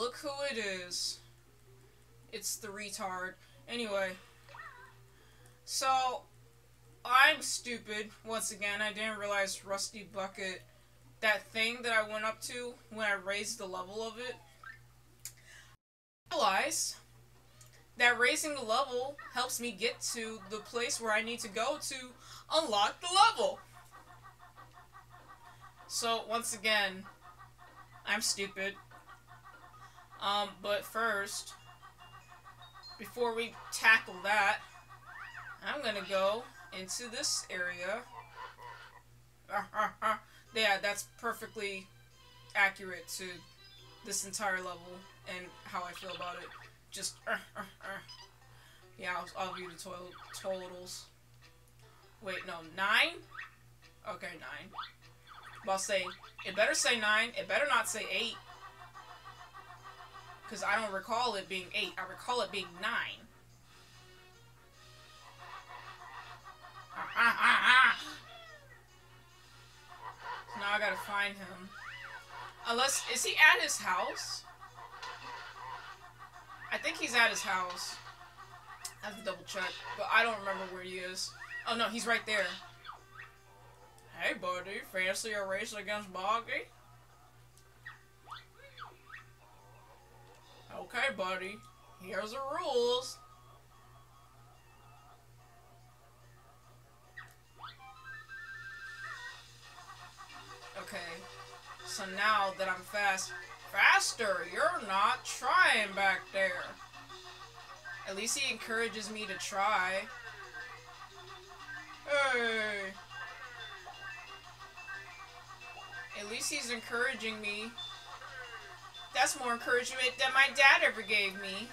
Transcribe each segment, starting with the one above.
look who it is. It's the retard. Anyway. So, I'm stupid. Once again, I didn't realize Rusty Bucket, that thing that I went up to when I raised the level of it, I realize that raising the level helps me get to the place where I need to go to unlock the level. So, once again, I'm stupid. Um, but first, before we tackle that, I'm gonna go into this area. yeah, that's perfectly accurate to this entire level and how I feel about it. Just, yeah, I'll, I'll view the total totals. Wait, no, nine? Okay, nine. But I'll say, it better say nine, it better not say eight. Because I don't recall it being 8. I recall it being 9. Ah, ah, ah, ah. So now I gotta find him. Unless, is he at his house? I think he's at his house. I have to double check, but I don't remember where he is. Oh no, he's right there. Hey buddy, fancy a race against Boggy? Okay, buddy. Here's the rules. Okay. So now that I'm fast... Faster! You're not trying back there. At least he encourages me to try. Hey! At least he's encouraging me. That's more encouragement than my dad ever gave me.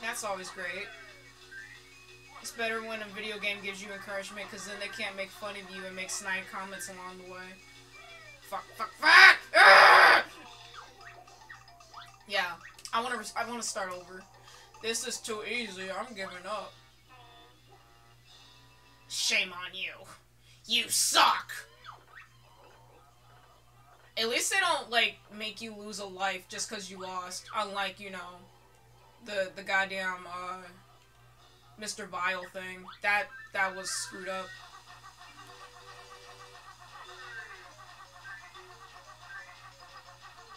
That's always great. It's better when a video game gives you encouragement because then they can't make fun of you and make snide comments along the way. Fuck, fuck, fuck! Ah! Yeah, I want to. I want to start over. This is too easy. I'm giving up. Shame on you. You suck. At least they don't like make you lose a life just because you lost. Unlike you know, the the goddamn uh, Mr. Vile thing. That that was screwed up.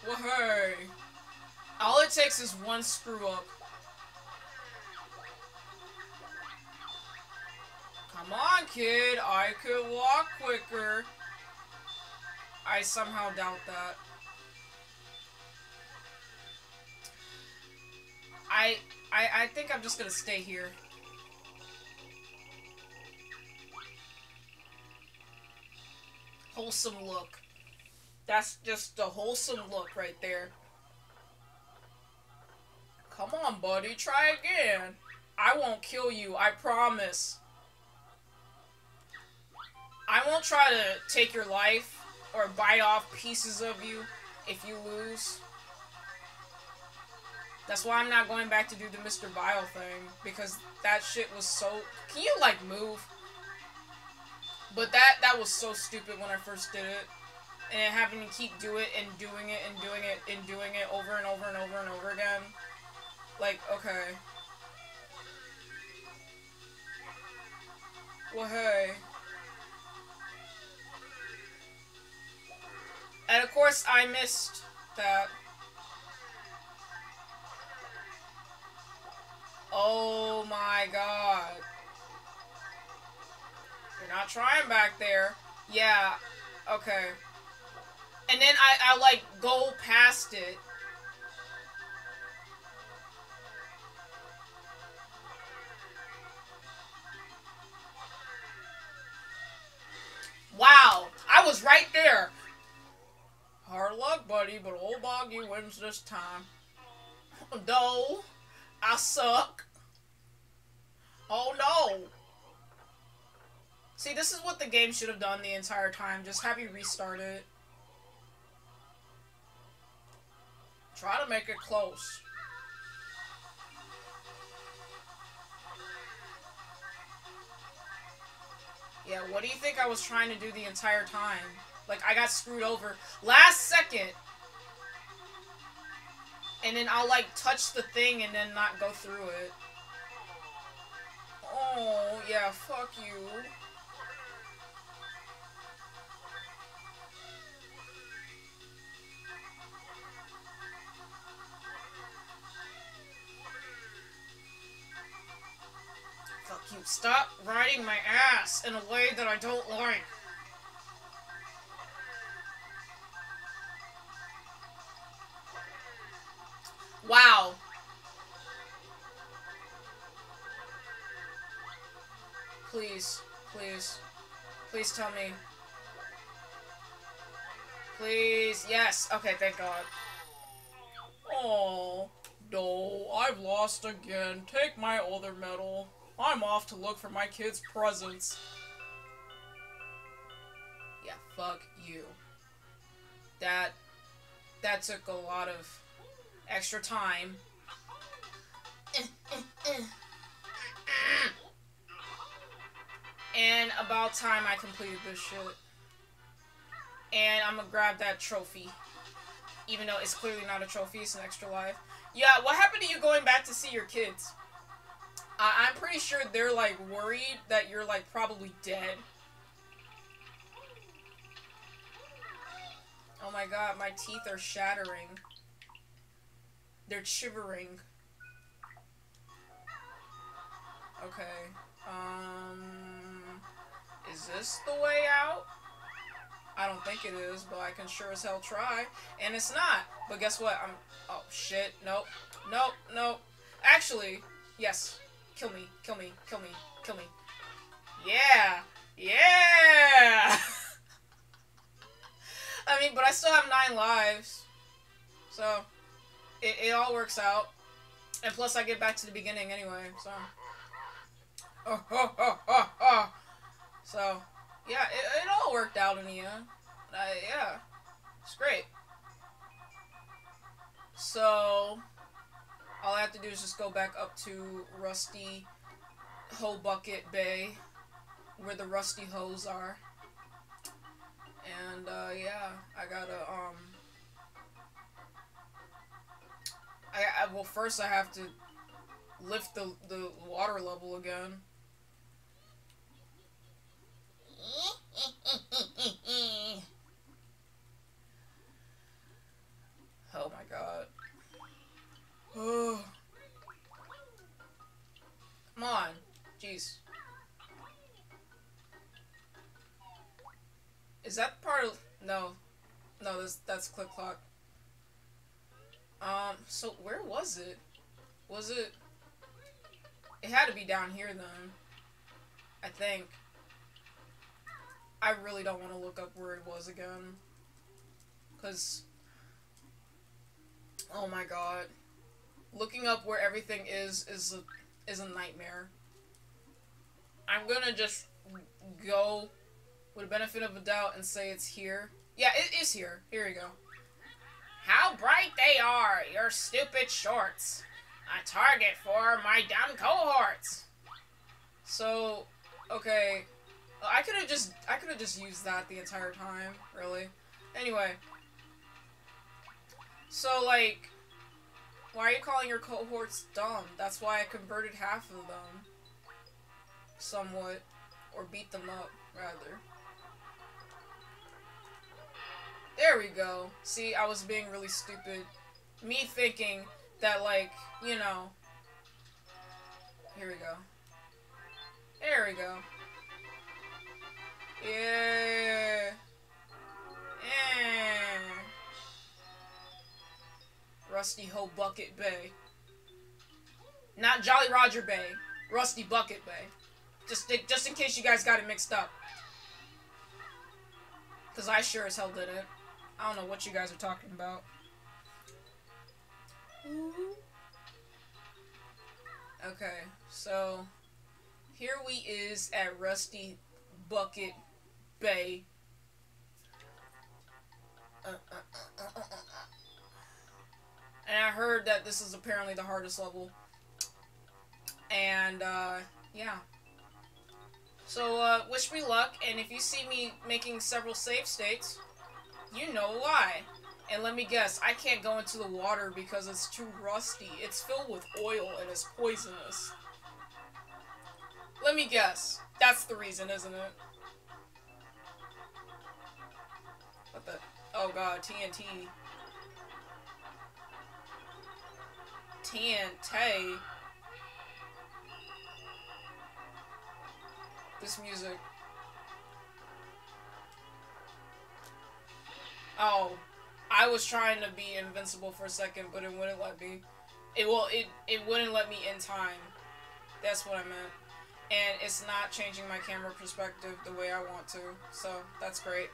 Well, hey. All it takes is one screw up. Come on, kid. I could walk quicker. I somehow doubt that. I, I, I think I'm just gonna stay here. Wholesome look. That's just a wholesome look right there. Come on, buddy. Try again. I won't kill you. I promise. I won't try to take your life or bite off pieces of you if you lose. That's why I'm not going back to do the Mr. Vile thing, because that shit was so... Can you, like, move? But that, that was so stupid when I first did it. And having to keep do it and doing it and doing it and doing it over and over and over and over again. Like, okay. Well, hey. And of course, I missed that. Oh my god. You're not trying back there. Yeah. Okay. And then I, I like, go past it. Wow. I was right there. Buddy, but old Boggy wins this time. No, I suck. Oh no. See, this is what the game should have done the entire time. Just have you restart it. Try to make it close. Yeah, what do you think I was trying to do the entire time? Like, I got screwed over last second. And then I'll like touch the thing and then not go through it. Oh, yeah, fuck you. Fuck you. Stop riding my ass in a way that I don't like. Wow. Please, please, please tell me. Please, yes. Okay, thank God. Oh, no, I've lost again. Take my other medal. I'm off to look for my kid's presents. Yeah, fuck you. That, that took a lot of extra time. And about time I completed this shit. And I'm gonna grab that trophy. Even though it's clearly not a trophy, it's an extra life. Yeah, what happened to you going back to see your kids? I'm pretty sure they're, like, worried that you're, like, probably dead. Oh my god, my teeth are shattering. They're shivering. Okay. Um, is this the way out? I don't think it is, but I can sure as hell try. And it's not. But guess what? I'm. Oh shit! Nope. Nope. Nope. Actually, yes. Kill me. Kill me. Kill me. Kill me. Yeah. Yeah. I mean, but I still have nine lives, so it, it all works out. And plus, I get back to the beginning anyway, so. Oh, oh, oh, oh, oh. So, yeah, it, it all worked out in the end. Uh, yeah, it's great. So, all I have to do is just go back up to Rusty Hoe Bucket Bay, where the rusty hoes are. And, uh, yeah, I gotta, um... I, I, well, first I have to lift the, the water level again. oh my god. Oh. Come on. Jeez. Is that part of... No. No, that's, that's Click Clock. Um, so where was it? Was it... It had to be down here then. I think. I really don't want to look up where it was again. Because... Oh my god. Looking up where everything is is a, is a nightmare. I'm gonna just go with the benefit of a doubt and say it's here. Yeah, it is here. Here we go. How bright they your stupid shorts. A target for my dumb cohorts. So, okay. I could have just I could have just used that the entire time, really. Anyway. So like why are you calling your cohorts dumb? That's why I converted half of them. Somewhat. Or beat them up, rather. There we go. See, I was being really stupid. Me thinking that, like, you know... Here we go. There we go. Yeah. Yeah. Rusty Hoe Bucket Bay. Not Jolly Roger Bay. Rusty Bucket Bay. Just, just in case you guys got it mixed up. Because I sure as hell didn't. I don't know what you guys are talking about. Mm-hmm. Okay, so here we is at Rusty Bucket Bay. Uh, uh, uh, and I heard that this is apparently the hardest level. And, uh, yeah. So, uh, wish me luck, and if you see me making several save states, you know why. And let me guess, I can't go into the water because it's too rusty. It's filled with oil and it's poisonous. Let me guess. That's the reason, isn't it? What the? Oh god, TNT. TNT. This music. Oh, I was trying to be invincible for a second, but it wouldn't let me. It will. It it wouldn't let me in time. That's what I meant. And it's not changing my camera perspective the way I want to. So that's great.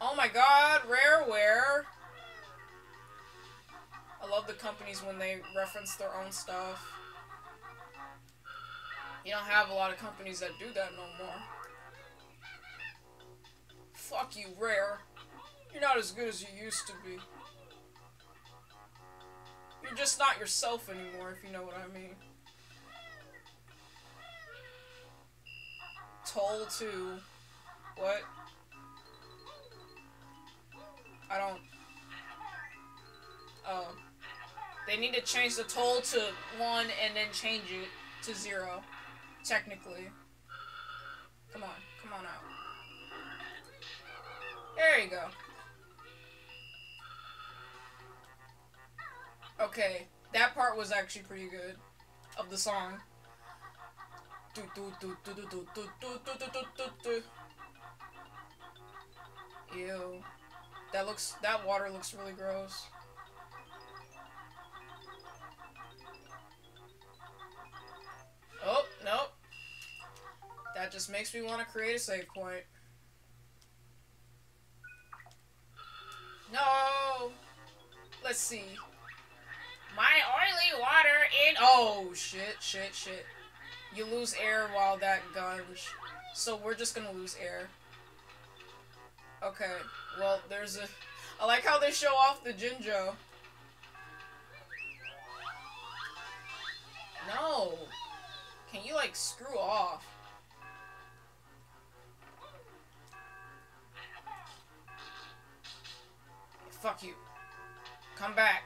Oh my god, Rareware! I love the companies when they reference their own stuff. You don't have a lot of companies that do that no more. Fuck you, Rare. You're not as good as you used to be. You're just not yourself anymore, if you know what I mean. Toll 2. What? I don't... Oh. They need to change the toll to 1 and then change it to 0. Technically. Come on. Come on out. There you go. Okay, that part was actually pretty good of the song. Ew. That looks that water looks really gross. Oh, nope. That just makes me want to create a save point. No! Let's see. My oily water in- Oh, shit, shit, shit. You lose air while that gunge. So we're just gonna lose air. Okay, well, there's a... I like how they show off the Jinjo. No! Can you, like, screw off? Fuck you. Come back.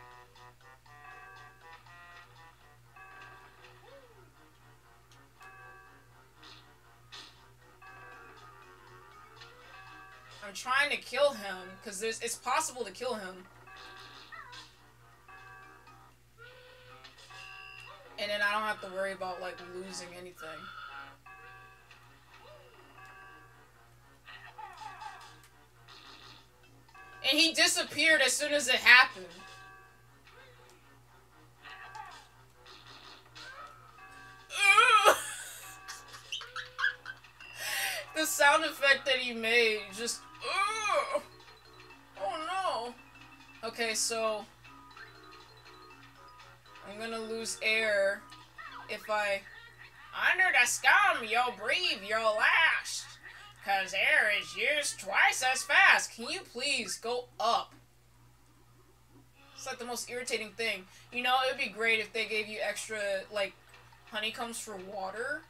I'm trying to kill him, because it's possible to kill him. And then I don't have to worry about, like, losing anything. And he disappeared as soon as it happened. the sound effect that he made just oh no okay so I'm gonna lose air if I under the scum you'll breathe your last cause air is used twice as fast can you please go up it's like the most irritating thing you know it would be great if they gave you extra like honeycombs for water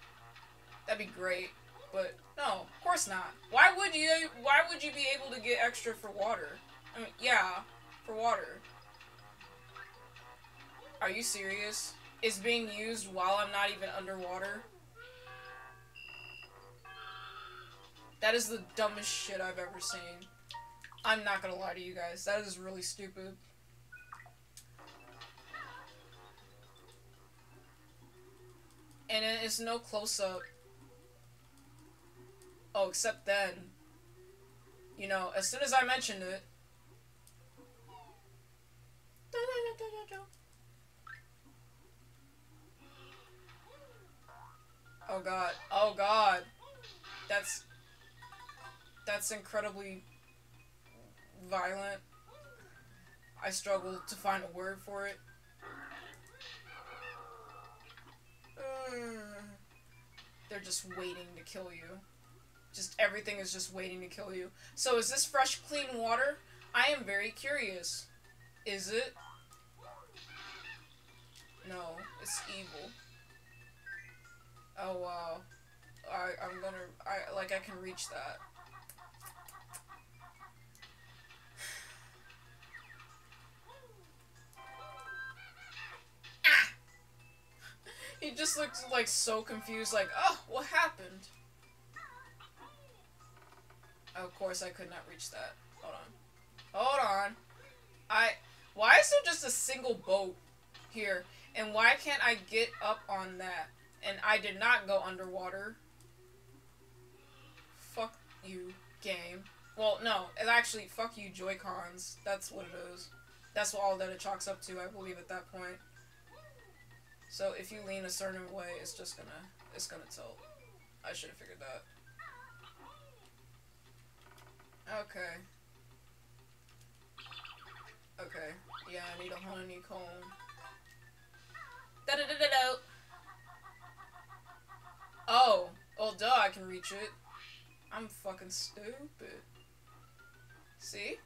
that'd be great but no, of course not. Why would you? Why would you be able to get extra for water? I mean, yeah, for water. Are you serious? It's being used while I'm not even underwater? That is the dumbest shit I've ever seen. I'm not gonna lie to you guys. That is really stupid. And it's no close-up. Oh, except then. You know, as soon as I mentioned it. Oh god. Oh god. That's. That's incredibly violent. I struggle to find a word for it. They're just waiting to kill you. Just everything is just waiting to kill you. So is this fresh, clean water? I am very curious. Is it? No, it's evil. Oh wow. I I'm gonna I like I can reach that. Just looked like so confused, like, oh, what happened? Of course, I could not reach that. Hold on. Hold on. I. Why is there just a single boat here? And why can't I get up on that? And I did not go underwater. Fuck you, game. Well, no, it actually, fuck you, Joy-Cons. That's what it is. That's all that it chalks up to, I believe, at that point. So if you lean a certain way, it's just gonna, it's gonna tilt. I should have figured that. Okay. Okay. Yeah, I need a honeycomb. Da da da da da. Oh. Oh, duh, I can reach it. I'm fucking stupid. See?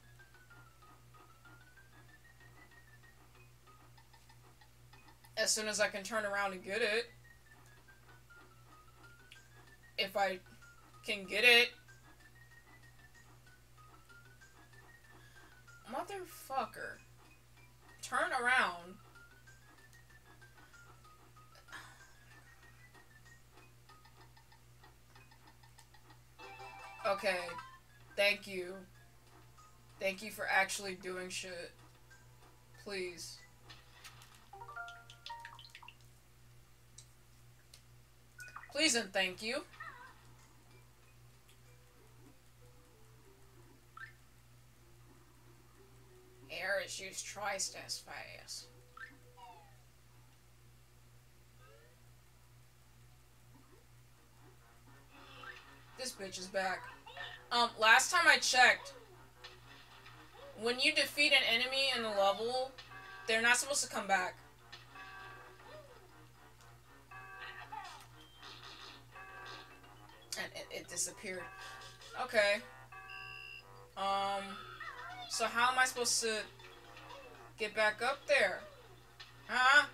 As soon as I can turn around and get it. If I can get it. Motherfucker. Turn around. Okay. Thank you. Thank you for actually doing shit. Please. Please and thank you. Air is used twice as fast. This bitch is back. Um, last time I checked, when you defeat an enemy in the level, they're not supposed to come back. Disappeared. Okay. Um, so how am I supposed to get back up there? Huh?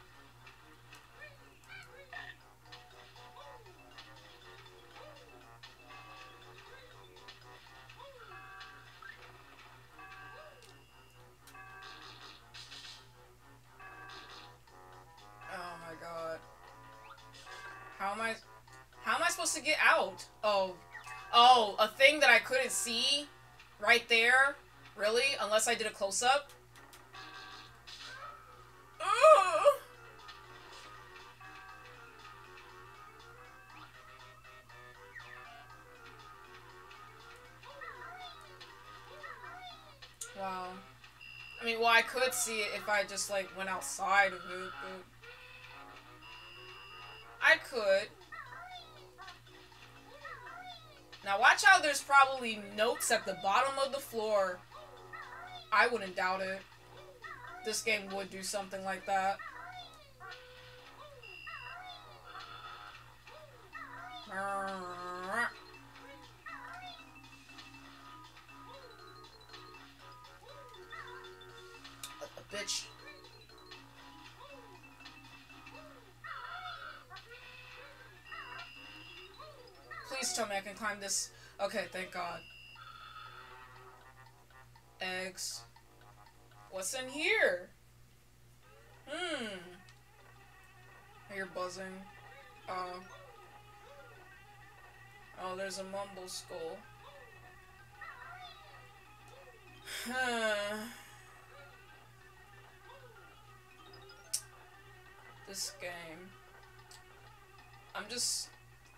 A thing that I couldn't see right there? Really? Unless I did a close up? Wow. I mean, well, I could see it if I just, like, went outside of it, but... I could. Now watch how there's probably notes at the bottom of the floor. I wouldn't doubt it. This game would do something like that. Tell me I can climb this. Okay, thank God. Eggs. What's in here? Hmm. I hear buzzing. Oh. Oh, there's a Mumbo skull. this game. I'm just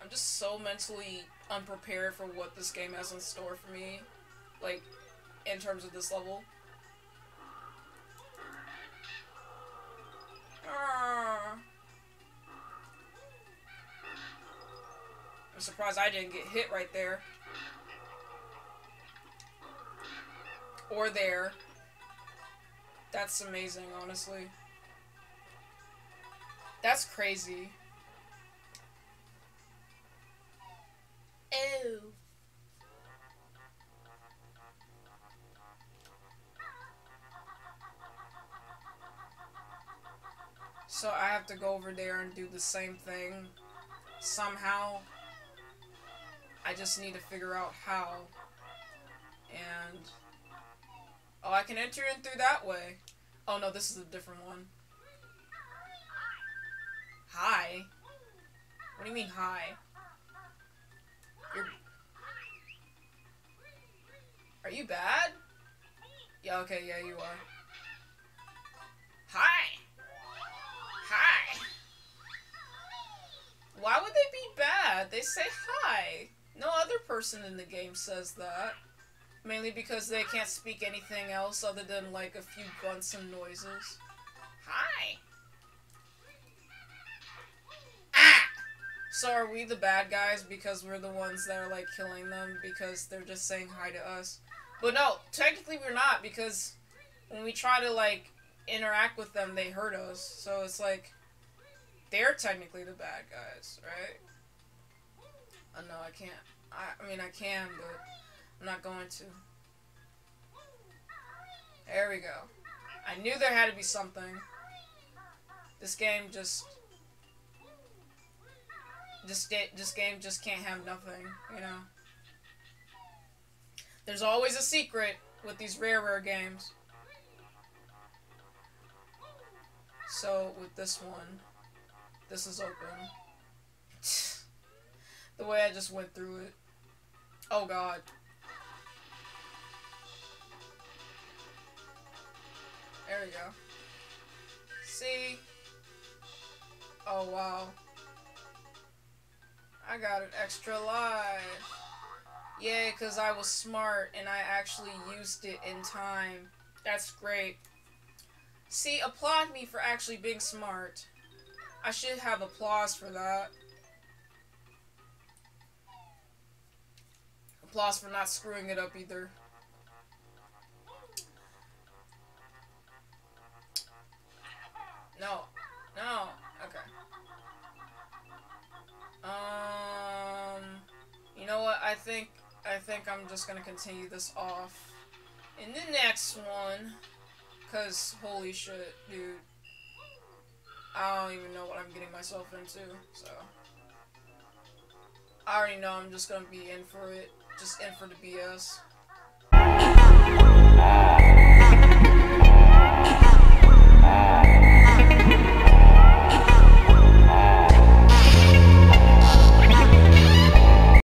I'm just so mentally unprepared for what this game has in store for me. Like, in terms of this level. I'm surprised I didn't get hit right there. Or there. That's amazing, honestly. That's crazy. So I have to go over there and do the same thing somehow. I just need to figure out how. And... Oh, I can enter in through that way. Oh no, this is a different one. Hi. What do you mean hi? You're... Are you bad? Yeah, okay, yeah, you are. Hi! Why would they be bad? They say hi. No other person in the game says that. Mainly because they can't speak anything else other than like a few grunts and noises. Hi! Ah! So are we the bad guys because we're the ones that are like killing them because they're just saying hi to us? But no, technically we're not because when we try to like interact with them, they hurt us. So it's like they're technically the bad guys, right? Oh no, I can't. I, I mean, I can, but I'm not going to. There we go. I knew there had to be something. This game just... This, this game just can't have nothing, you know? There's always a secret with these rare, rare games. So, with this one, this is open. the way I just went through it. Oh god. There we go. See? Oh wow. I got an extra life. Yeah, because I was smart and I actually used it in time. That's great. See, applaud me for actually being smart. I should have applause for that. Applause for not screwing it up either. No. No. Okay. Um, you know what? I think I think I'm just gonna continue this off in the next one, cause holy shit, dude. I don't even know what I'm getting myself into, so. I already know I'm just gonna be in for it. Just in for the BS.